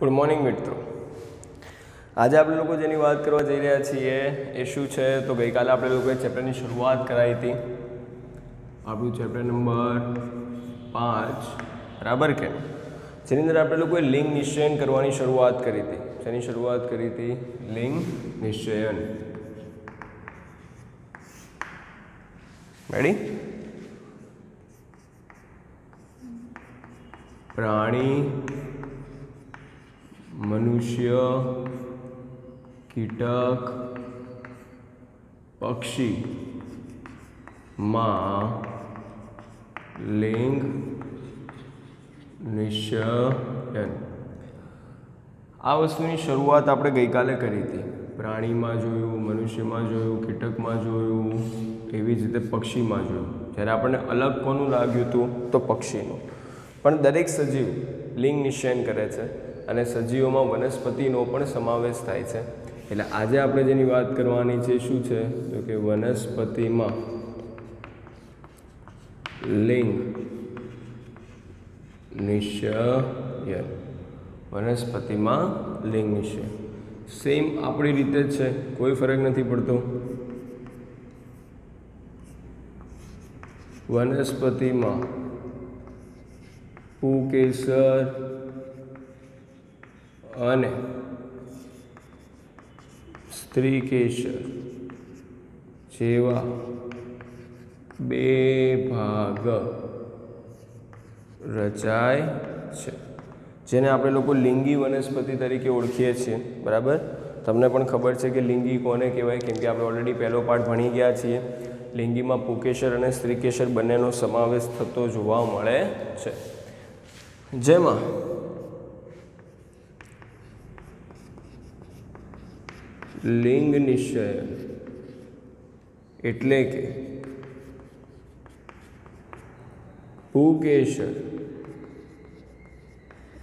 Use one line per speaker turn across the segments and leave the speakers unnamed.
Good morning મિત્રો. આજે આપણે લોકો જેની વાત કરવા જઈ રહ્યા છીએ એ શું છે? તો ગઈકાલે આપણે લોકોએ ચેપ્ટરની શરૂઆત કરાવી હતી. આપણું ચેપ્ટર નંબર પાંચ, બરાબર કે? જેની અંદર આપણે લોકોએ લિંગ નિશ્ચયન કરવાની શરૂઆત કરી હતી. જેની શરૂઆત કરી હતી? લિંગ નિશ્ચયન. રેડી પ્રાણી મનુષ્ય, કીટક, પક્ષી, માં, લિંગ નિશ્ચયન આ વસ્તુની શરૂઆત આપણે ગઈકાલે કરી હતી. પ્રાણીમાં જોયું, મનુષ્યમાં જોયું, કીટકમાં જોયું, એવી જ રીતે પક્ષીમાં જોયું. જ્યારે આપણને અલગ કોનું લાગ્યું હતું, તો પક્ષીનું. પણ દરેક સજીવ લિંગ નિશ્ચયન કરે છે. અને સજીવોમાં વનસ્પતિનો પણ સમાવેશ થાય છે. એટલે આજે આપણે જેની વાત કરવાની છે, શું છે? તો કે વનસ્પતિમાં લિંગ નિશ્ચય વનસ્પતિમાં લિંગ નિશ્ચય. સેમ આપણી રીતે જ છે. કોઈ ફરક નથી પડતો. વનસ્પતિમાં પુકેસર અને સ્ત્રી કેસર જેવા બે ભાગ રચાય છે, જેને આપણે લોકો લિંગી વનસ્પતિ તરીકે ઓળખીએ છીએ, બરાબર? તમને પણ ખબર છે કે લિંગી કોને કહેવાય? કેમ કે આપણે ઓલરેડી પહેલો પાઠ ભણી ગયા છીએ. લિંગીમાં પુકેશર અને સ્ત્રીકેશર બંનેનો સમાવેશ થતો જોવા મળે છે. જેમાં લિંગ નિશ્ચયન એટલે કે પુકેશર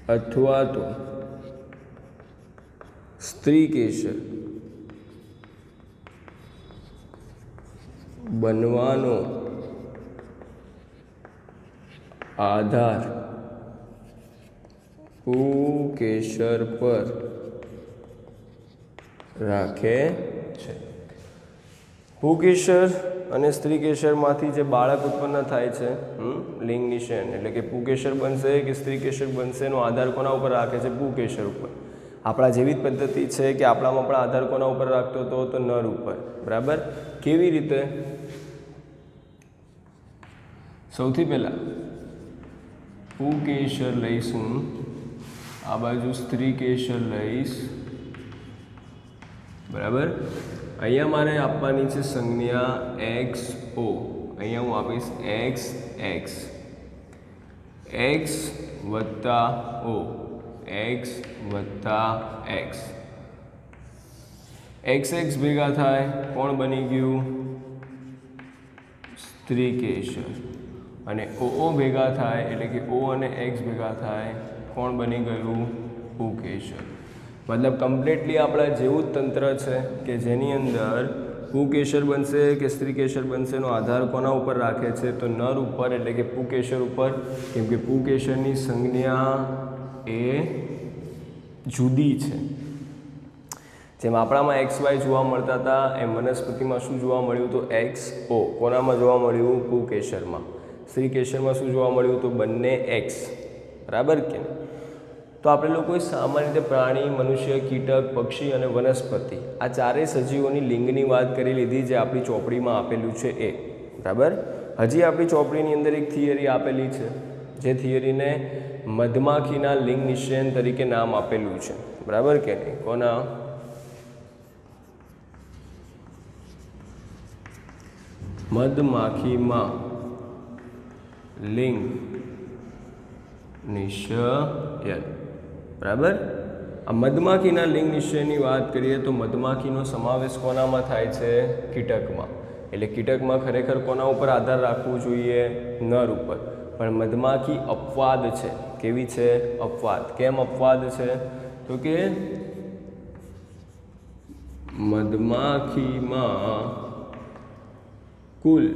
અથવા તો સ્ત્રી કેશર બનવાનો આધાર પુકેશર પર રાખે છે. પુકેશર અને સ્ત્રી કેશરમાંથી જે બાળક ઉત્પન્ન થાય છે લિંગ નિષેન એટલે કે પુકેશર બનશે કે સ્ત્રી કેશર બનશે એનો આધાર કોના ઉપર રાખે છે? પુકેશર ઉપર. આપણા જેવી જ પદ્ધતિ છે કે આપણામાં પણ આધાર કોના ઉપર રાખતો હતો તો નર ઉપર. બરાબર? કેવી રીતે? સૌથી પહેલાં પુકેશર લઈશું. આ બાજુ સ્ત્રી કેશર લઈશ. બરાબર? અહીંયા મારે આપવાની છે સંજ્ઞા એક્સ ઓ. અહીંયા હું આપીશ એક્સ એક્સ. એક્સ વત્તા ઓ. એક્સ વત્તા એક્સ. એક્સ એક્સ ભેગા થાય, કોણ બની ગયું? સ્ત્રી કેશર. અને ઓ ભેગા થાય, એટલે કે ઓ અને એક્સ ભેગા થાય, કોણ બની ગયું? પુકેશર મતલબ કમ્પ્લીટલી આપણા જેવું જ તંત્ર છે કે જેની અંદર પુકેશર બનશે કે સ્ત્રી કેશર બનશે એનો આધાર કોના ઉપર રાખે છે, તો નર ઉપર એટલે કે પુકેશર ઉપર. કેમ કે પુકેશરની સંજ્ઞા એ જુદી છે. જેમ આપણામાં એક્સ, વાય જોવા મળતા હતા, એમ વનસ્પતિમાં શું જોવા મળ્યું તો એક્સ, ઓ. કોનામાં જોવા મળ્યું? પુકેશરમાં. સ્ત્રી કેશરમાં શું જોવા મળ્યું તો બંને એક્સ. બરાબર કે તો આપણે લોકોએ સામાન્ય રીતે પ્રાણી, મનુષ્ય, કીટક, પક્ષી અને વનસ્પતિ આ ચારેય સજીવોની લિંગની વાત કરી લીધી જે આપણી ચોપડીમાં આપેલું છે એ. બરાબર? હજી આપણી ચોપડીની અંદર એક થિયરી આપેલી છે, જે થિયરીને મધમાખીના લિંગ નિશ્ચયન તરીકે નામ આપેલું છે. બરાબર કે નહીં? કોના મધમાખીમાં લિંગ નિશ્ચયન. બરાબર? આ મધમાખીના લિંગ નિશ્ચયની વાત કરીએ તો મધમાખીનો સમાવેશ કોનામાં થાય છે? કીટકમાં. એટલે કીટકમાં ખરેખર કોના ઉપર આધાર રાખવું જોઈએ? નર ઉપર. પણ મધમાખી અપવાદ છે. કેવી છે? અપવાદ. કેમ અપવાદ છે? તો કે મધમાખીમાં કુલ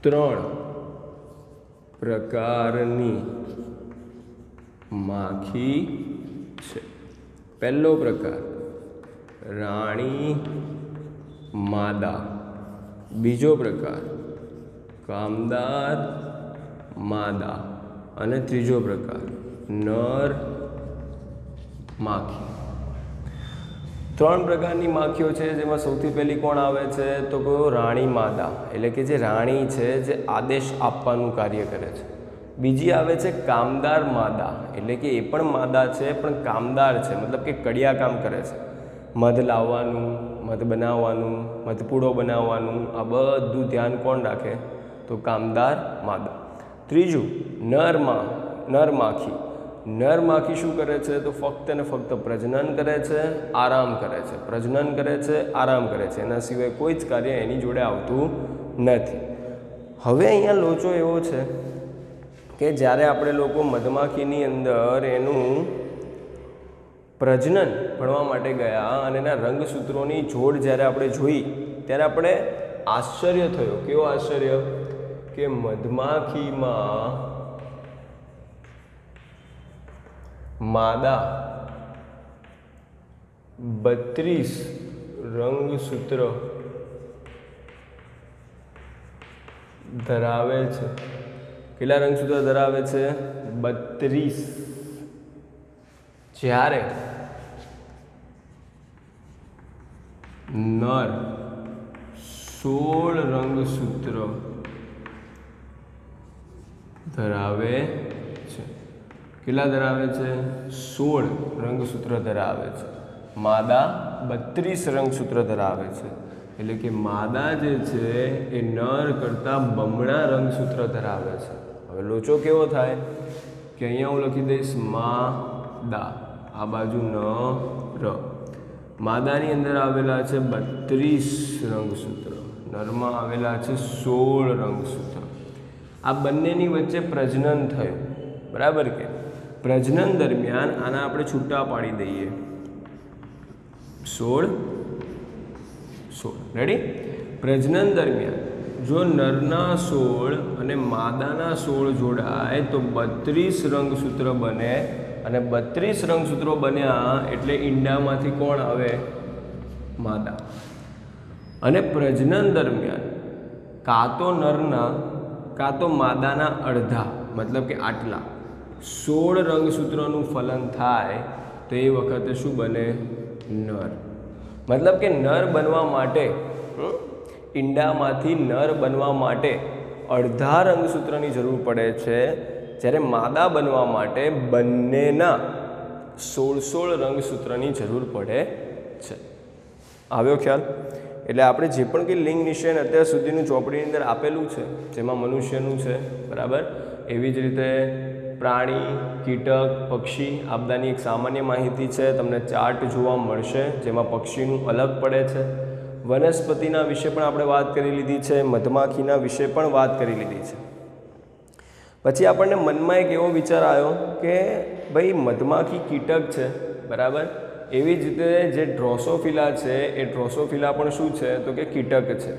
ત્રણ પ્રકારની માખી છે. પહેલો પ્રકાર, રાણી માદા. બીજો પ્રકાર, કામદાર માદા. અને ત્રીજો પ્રકાર, નર માખી. ત્રણ પ્રકારની માખીઓ છે, જેમાં સૌથી પહેલી કોણ આવે છે? તો રાણી માદા. એટલે કે જે રાણી છે, જે આદેશ આપવાનું કાર્ય કરે છે. બીજી આવે છે કામદાર માદા. એટલે કે એ પણ માદા છે, પણ કામદાર છે. મતલબ કે કડિયા કામ કરે છે. મધ લાવવાનું, મધ બનાવવાનું મધપૂડો બનાવવાનું, આ બધું ધ્યાન કોણ રાખે? તો કામદાર માદા. ત્રીજું નરમાં નર માખી. નર માખી શું કરે છે? તો ફક્ત ને ફક્ત પ્રજનન કરે છે, આરામ કરે છે. પ્રજનન કરે છે, આરામ કરે છે. એના સિવાય કોઈ જ કાર્ય એની જોડે આવતું નથી. હવે અહીંયા લોચો એવો છે કે જ્યારે આપણે લોકો મધમાખીની અંદર એનું પ્રજનન ભણવા માટે ગયા અને એના રંગસૂત્રોની જોડ જ્યારે આપણે જોઈ, ત્યારે આપણે આશ્ચર્ય થયો. કેવો આશ્ચર્ય? કે મધમાખીમાં માદા બત્રીસ રંગસૂત્ર ધરાવે છે. કેટલા રંગસૂત્ર ધરાવે છે બત્રીસ. જ્યારે નર સોળ રંગસૂત્ર ધરાવે છે. કેટલા ધરાવે છે? સોળ રંગસૂત્ર ધરાવે છે. માદા બત્રીસ રંગસૂત્ર ધરાવે છે. એટલે કે માદા જે છે એ નર કરતાં બમણા રંગસૂત્ર ધરાવે છે. હવે લોચો કેવો થાય? કે અહીંયા હું લખી દઈશ મા દા આ બાજુ ન ર. માદાની અંદર આવેલા છે બત્રીસ રંગસૂત્ર. નરમાં આવેલા છે સોળ રંગસૂત્ર. આ બંનેની વચ્ચે પ્રજનન થયું. બરાબર કે? પ્રજનન દરમિયાન આના આપણે છૂટા પાડી દઈએ. સોળ? સોળ. રેડી પ્રજનન દરમિયાન. જો નરના સોળ અને માદાના સોળ જોડાય, તો બત્રીસ રંગસૂત્ર બને. અને બત્રીસ રંગસૂત્રો બન્યા એટલે ઈંડામાંથી કોણ આવે? માદા. અને પ્રજનન દરમિયાન, કાં તો નરના, કાં તો માદાના અડધા, મતલબ કે આટલા, સોળ રંગસૂત્રોનું ફલન થાય, તો એ વખતે શું બને? નર. મતલબ કે નર બનવા માટે ઈંડામાંથી નર બનવા માટે અડધા રંગસૂત્રની જરૂર પડે છે. જ્યારે માદા બનવા માટે બંનેના સોળ સોળ રંગસૂત્રની જરૂર પડે છે. આવ્યો ખ્યાલ? એટલે આપણે જે પણ કંઈ લિંગ નિષેન અત્યાર સુધીનું ચોપડીની અંદર આપેલું છે, જેમાં મનુષ્યનું છે, બરાબર? એવી જ રીતે પ્રાણી, કીટક, પક્ષી આ બધાની એક સામાન્ય માહિતી છે, તમને ચાર્ટ જોવા મળશે, જેમાં પક્ષીનું અલગ પડે છે. વનસ્પતિના વિશે પણ આપણે વાત કરી લીધી છે, મધમાખીના વિશે પણ વાત કરી લીધી છે. પછી આપણને મનમાં એક એવો વિચાર આવ્યો કે ભાઈ મધમાખી કીટક છે, બરાબર? એવી જ રીતે જે ડ્રોસોફિલા છે, એ ડ્રોસોફિલા પણ શું છે? તો કે કીટક છે.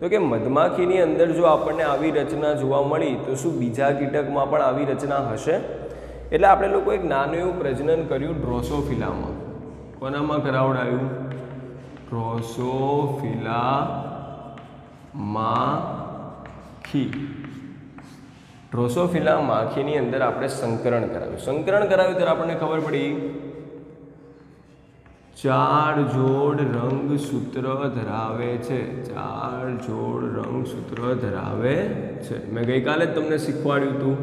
તો કે મધમાખીની અંદર જો આપણને આવી રચના જોવા મળી, તો શું બીજા કીટકમાં પણ આવી રચના હશે? એટલે આપણે લોકો એક નાનું એવું પ્રજનન કર્યું ડ્રોસોફિલામાં. કોનામાં કરાવડાયું? ડ્રોસોફિલા માખી ડ્રોસોફિલા માખીની અંદર આપણે સંકરણ કરાવ્યું. સંકરણ કરાવ્યું ત્યારે આપણને ખબર પડી. ચાર જોડ રંગસૂત્ર ધરાવે છે. ચાર જોડ રંગસૂત્ર ધરાવે છે. મેં ગઈકાલે જ તમને શીખવાડ્યું હતું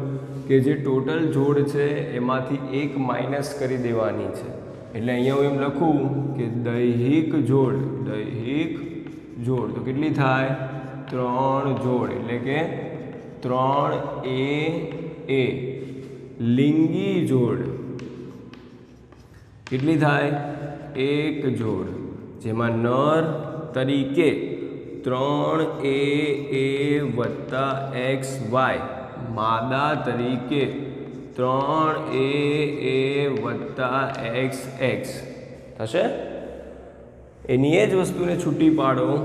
કે જે ટોટલ જોડ છે એમાંથી એક માઇનસ કરી દેવાની છે. એટલે અહીંયા હું એમ લખું કે દૈહિક જોડ દૈહિક જોડ. તો કેટલી થાય? ત્રણ જોડ. એટલે કે ત્રણ એ એ. લિંગી જોડ. કેટલી થાય? એક જોડ. જેમાં નર તરીકે ત્રણ એ એ વત્તા એક્સ વાય. માદા તરીકે ત્રણ એ એ વત્તા એક્સ એક્સ. થશે? એની એ જ વસ્તુને છૂટી પાડો.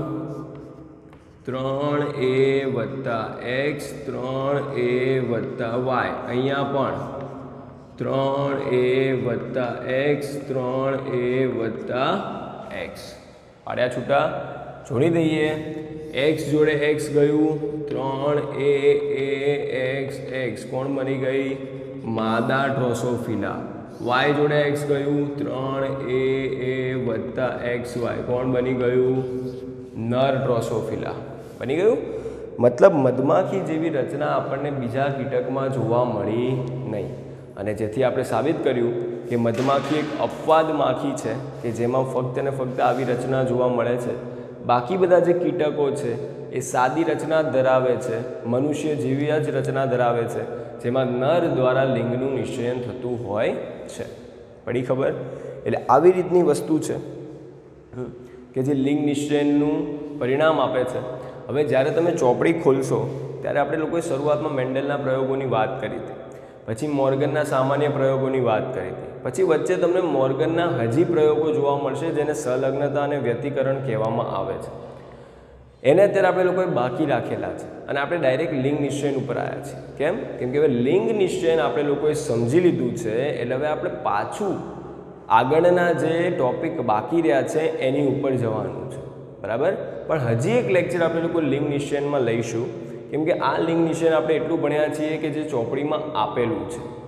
ત્રણ એ વત્તા એક્સ, ત્રણ એ વત્તા વાય. અહીંયા પણ. ત્રણ એ વત્તા એક્સ, ત્રણ એ વત્તા એક્સ. પાડ્યા છૂટા? જોડી દઈએ. એક્સ જોડે એક્સ ગયું. ત્રણ એ એક્સ એક્સ. કોણ બની ગઈ? માદા ડ્રોસોફિલા વાય જોડે એક્સ ગયું, ત્રણ એ એ વત્તા એક્સ વાય કોણ બની ગયું? નર ડ્રોસોફિલા. બની ગયું? મતલબ મધમાખી જેવી રચના આપણને બીજા કીટકમાં જોવા મળી નહીં. અને જેથી આપણે સાબિત કર્યું કે મધમાખી એક અપવાદ માખી છે કે જેમાં ફક્ત ને ફક્ત આવી રચના જોવા મળે છે. બાકી બધા જે કીટકો છે, એ સાદી રચના ધરાવે છે, મનુષ્ય જેવી જ રચના ધરાવે છે, જેમાં નર દ્વારા લિંગનું નિશ્ચયન થતું હોય છે. પડી ખબર? એટલે આવી રીતની વસ્તુ છે કે જે લિંગ નિશ્ચયનું પરિણામ આપે છે. હવે જ્યારે તમે ચોપડી ખોલશો, ત્યારે આપણે લોકોએ શરૂઆતમાં મેન્ડલના પ્રયોગોની વાત કરી હતી. પછી મોર્ગનના સામાન્ય પ્રયોગોની વાત કરી હતી. પછી વચ્ચે તમને મોર્ગનના હજી પ્રયોગો જોવા મળશે, જેને સંલગ્નતા અને વ્યતિકરણ કહેવામાં આવે છે. એને અત્યારે આપણે લોકોએ બાકી રાખેલા છે. અને આપણે ડાયરેક્ટ લિંગ નિશ્ચયન ઉપર આવ્યા છીએ. કેમ? કેમ કે હવે લિંગ નિશ્ચયન આપણે લોકોએ સમજી લીધું છે, એટલે હવે આપણે પાછું આગળના જે ટોપિક બાકી રહ્યા છે, એની ઉપર જવાનું છે. બરાબર? પણ હજી એક લેક્ચર આપણે લોકો લિંગ નિશ્ચયનમાં લઈશું. કેમ કે આ લિંગ નિશ્ચયન આપણે એટલું ભણ્યા છીએ કે જે ચોપડીમાં આપેલું છે.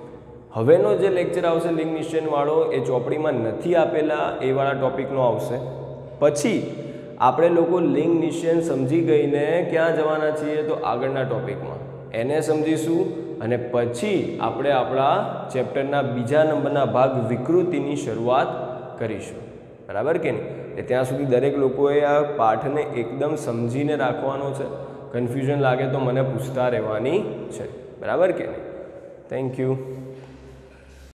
હવેનો જે લેક્ચર આવશે લિંગ નિશ્ચયનવાળો એ ચોપડીમાં નથી આપેલા એવાળા ટોપિકનો આવશે. પછી આપણે લોકો લિંગ નિશ્ચયન સમજી ગઈને ક્યાં જવાના છીએ તો આગળના ટોપિકમાં. એને સમજીશું અને પછી આપણે આપણા ચેપ્ટરના બીજા નંબરના ભાગ વિકૃતિની શરૂઆત કરીશું. બરાબર કે નહીં? ત્યાં સુધી દરેક લોકોએ આ પાઠને એકદમ સમજીને રાખવાનો છે. કન્ફ્યુઝન લાગે તો મને પૂછતા રહેવાની છે. બરાબર કે નહીં? Thank you